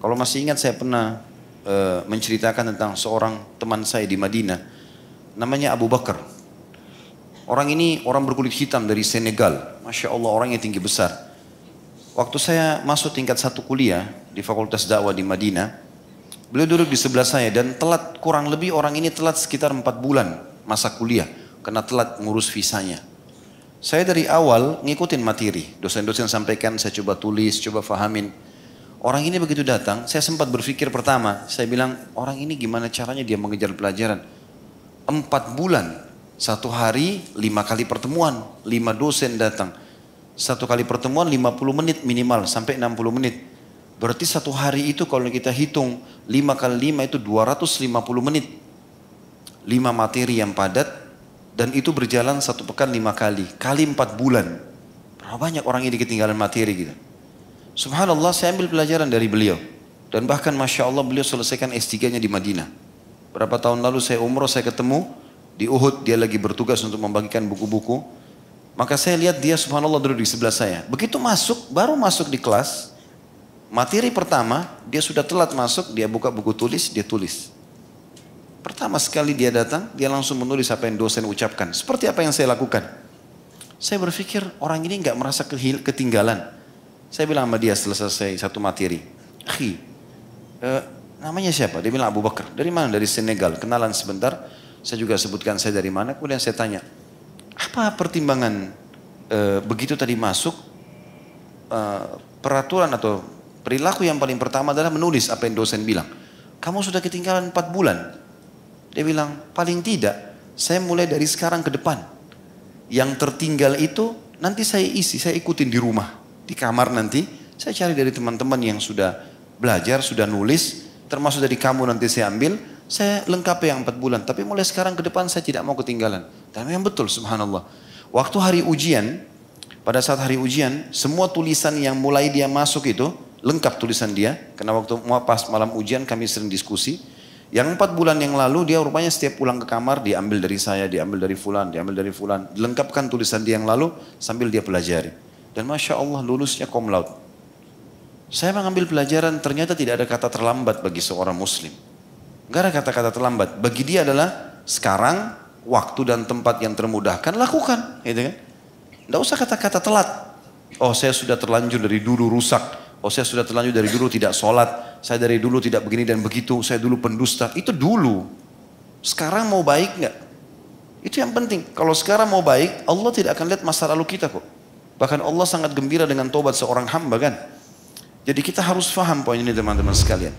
Kalau masih ingat saya pernah uh, menceritakan tentang seorang teman saya di Madinah. Namanya Abu Bakar. Orang ini orang berkulit hitam dari Senegal. Masya Allah orangnya tinggi besar. Waktu saya masuk tingkat satu kuliah di Fakultas Dakwah di Madinah. Beliau duduk di sebelah saya dan telat kurang lebih orang ini telat sekitar empat bulan masa kuliah. Karena telat ngurus visanya. Saya dari awal ngikutin materi. Dosen-dosen sampaikan, saya coba tulis, coba fahamin. Orang ini begitu datang, saya sempat berpikir pertama, saya bilang orang ini gimana caranya dia mengejar pelajaran. Empat bulan, satu hari lima kali pertemuan, lima dosen datang. Satu kali pertemuan lima puluh menit minimal sampai enam puluh menit. Berarti satu hari itu kalau kita hitung lima kali lima itu dua ratus lima puluh menit. Lima materi yang padat dan itu berjalan satu pekan lima kali. Kali empat bulan. Berapa banyak orang ini ketinggalan materi gitu. Subhanallah saya ambil pelajaran dari beliau. Dan bahkan Masya Allah beliau selesaikan S3-nya di Madinah. Berapa tahun lalu saya umroh, saya ketemu di Uhud, dia lagi bertugas untuk membagikan buku-buku. Maka saya lihat dia subhanallah duduk di sebelah saya. Begitu masuk, baru masuk di kelas, materi pertama, dia sudah telat masuk, dia buka buku tulis, dia tulis. Pertama sekali dia datang, dia langsung menulis apa yang dosen ucapkan. Seperti apa yang saya lakukan. Saya berpikir orang ini nggak merasa ketinggalan. Saya bilang sama dia setelah selesai satu materi. Akhi, eh, namanya siapa? Dia bilang Abu Bakar. Dari mana? Dari Senegal. Kenalan sebentar. Saya juga sebutkan saya dari mana. Kemudian saya tanya, apa pertimbangan eh, begitu tadi masuk eh, peraturan atau perilaku yang paling pertama adalah menulis apa yang dosen bilang. Kamu sudah ketinggalan 4 bulan. Dia bilang, paling tidak, saya mulai dari sekarang ke depan. Yang tertinggal itu nanti saya isi, saya ikutin di rumah di kamar nanti, saya cari dari teman-teman yang sudah belajar, sudah nulis, termasuk dari kamu nanti saya ambil, saya lengkapi yang empat bulan. Tapi mulai sekarang ke depan saya tidak mau ketinggalan. Dan memang betul subhanallah. Waktu hari ujian, pada saat hari ujian, semua tulisan yang mulai dia masuk itu, lengkap tulisan dia. Karena waktu pas malam ujian kami sering diskusi. Yang empat bulan yang lalu dia rupanya setiap pulang ke kamar diambil dari saya, diambil dari fulan, diambil dari fulan. Dilengkapkan tulisan dia yang lalu sambil dia pelajari. Dan Masya Allah lulusnya kom laut. Saya mengambil pelajaran ternyata tidak ada kata terlambat bagi seorang muslim. Gak ada kata-kata terlambat. Bagi dia adalah sekarang waktu dan tempat yang termudahkan lakukan. Gitu kan? Tidak usah kata-kata telat. Oh saya sudah terlanjur dari dulu rusak. Oh saya sudah terlanjur dari dulu tidak sholat. Saya dari dulu tidak begini dan begitu. Saya dulu pendusta. Itu dulu. Sekarang mau baik nggak? Itu yang penting. Kalau sekarang mau baik, Allah tidak akan lihat masa lalu kita kok. Bahkan Allah sangat gembira dengan tobat seorang hamba kan. Jadi kita harus faham poin ini teman-teman sekalian.